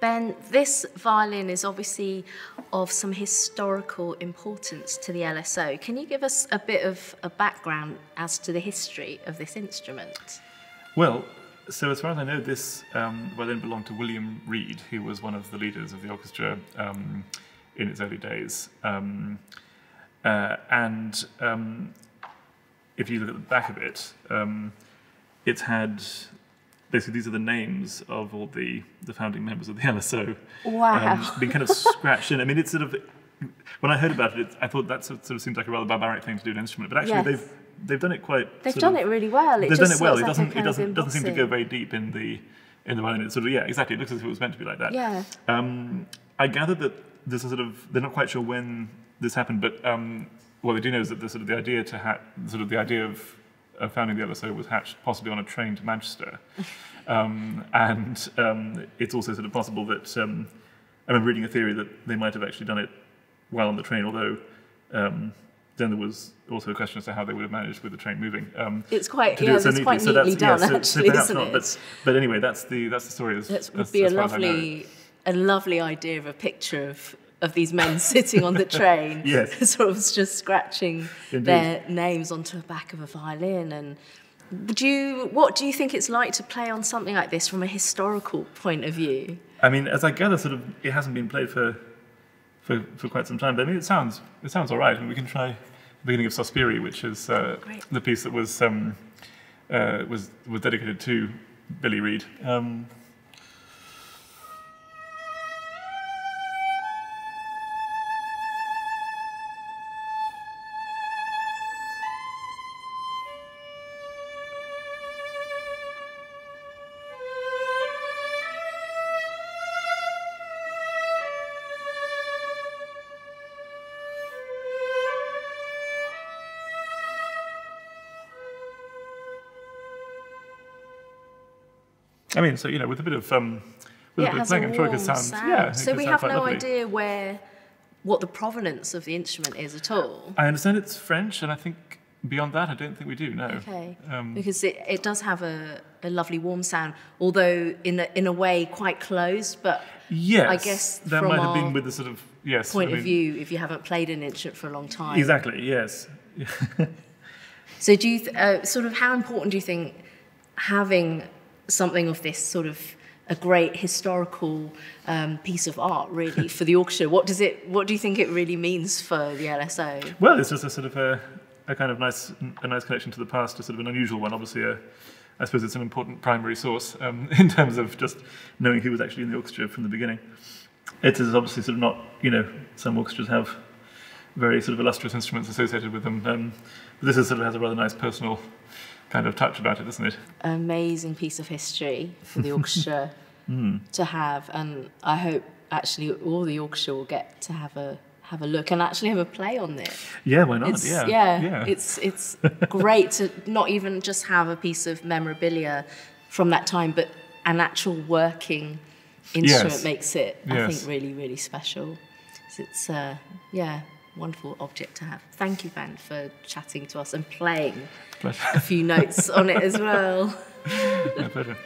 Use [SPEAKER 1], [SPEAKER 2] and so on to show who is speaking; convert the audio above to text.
[SPEAKER 1] Ben, this violin is obviously of some historical importance to the LSO. Can you give us a bit of a background as to the history of this instrument?
[SPEAKER 2] Well, so as far as I know, this um, violin belonged to William Reed, who was one of the leaders of the orchestra um, in its early days. Um, uh, and um, if you look at the back of it, um, it's had basically these are the names of all the, the founding members of the LSO.
[SPEAKER 1] Wow.
[SPEAKER 2] Um, been kind of scratched in. I mean, it's sort of when I heard about it, I thought that sort of seems like a rather barbaric thing to do an instrument, but actually
[SPEAKER 1] Yes.
[SPEAKER 2] they've they've done it quite.
[SPEAKER 1] They've done
[SPEAKER 2] of-
[SPEAKER 1] it really well. It
[SPEAKER 2] they've done it well. It doesn't it doesn't doesn't seem to go very deep in the in the violin. It's sort of yeah, exactly. It looks as if it was meant to be like that.
[SPEAKER 1] Yeah.
[SPEAKER 2] Um, I gather that there's a sort of they're not quite sure when this happened, but um, what they do know is that the sort of the idea to ha- sort of the idea of, of founding the LSO was hatched possibly on a train to Manchester, um, and um, it's also sort of possible that um, I remember reading a theory that they might have actually done it while on the train, although. Um, then there was also a question as to how they would have managed with the train moving. Um,
[SPEAKER 1] It's quite
[SPEAKER 2] to do
[SPEAKER 1] yeah,
[SPEAKER 2] it so neatly.
[SPEAKER 1] quite
[SPEAKER 2] So
[SPEAKER 1] neatly
[SPEAKER 2] that's- yeah,
[SPEAKER 1] done
[SPEAKER 2] so- so
[SPEAKER 1] actually,
[SPEAKER 2] perhaps
[SPEAKER 1] isn't
[SPEAKER 2] not,
[SPEAKER 1] it?
[SPEAKER 2] But, but anyway, that's the that's the story. As,
[SPEAKER 1] That would be a
[SPEAKER 2] as as
[SPEAKER 1] lovely, a lovely idea of a picture of of these men sitting on the train,
[SPEAKER 2] Yes.
[SPEAKER 1] sort of just scratching
[SPEAKER 2] Indeed.
[SPEAKER 1] their names onto the back of a violin. And would you, what do you think it's like to play on something like this from a historical point of view?
[SPEAKER 2] I mean, as I gather, sort of, it hasn't been played for for, for quite some time. But I mean, it sounds it sounds all right. Mean, we can try the beginning of Sospiri, which is uh, the piece that was um, uh, was was dedicated to Billy Reed. Um, I mean, so you know, with a bit of um, with
[SPEAKER 1] Yeah,
[SPEAKER 2] a bit of playing, I'm sure it could sound.
[SPEAKER 1] sound.
[SPEAKER 2] Yeah,
[SPEAKER 1] so we have no
[SPEAKER 2] lovely.
[SPEAKER 1] idea where, what the provenance of the instrument is at all.
[SPEAKER 2] I understand it's French, and I think beyond that, I don't think we do. No.
[SPEAKER 1] Okay.
[SPEAKER 2] Um,
[SPEAKER 1] because it, it does have a, a lovely warm sound, although in a, in a way quite closed, but
[SPEAKER 2] Yes,
[SPEAKER 1] I guess
[SPEAKER 2] that might have been with the sort of yes
[SPEAKER 1] point
[SPEAKER 2] I
[SPEAKER 1] of view, if you haven't played an instrument for a long time.
[SPEAKER 2] Exactly. Yes.
[SPEAKER 1] So do you, th- uh, sort of, how important do you think having something of this sort of a great historical um, piece of art really for the orchestra? What does it, what do you think it really means for the LSO?
[SPEAKER 2] Well, it's just a sort of a, a kind of nice a nice connection to the past, a sort of an unusual one. Obviously, a, I suppose it's an important primary source um, in terms of just knowing who was actually in the orchestra from the beginning. It is obviously sort of not, you know, some orchestras have very sort of illustrious instruments associated with them. Um, but this is sort of has a rather nice personal kind of touch about it, doesn't it?
[SPEAKER 1] amazing piece of history for the orchestra to have, and I hope actually all the orchestra will get to have a have a look and actually have a play on it.
[SPEAKER 2] Yeah, why not?
[SPEAKER 1] It's,
[SPEAKER 2] yeah,
[SPEAKER 1] yeah, it's it's great to not even just have a piece of memorabilia from that time, but an actual working instrument
[SPEAKER 2] Yes.
[SPEAKER 1] makes it, I think, really really special. So it's uh, yeah, wonderful object to have. Thank you, Ben, for chatting to us and playing a few notes on it as well.
[SPEAKER 2] My pleasure.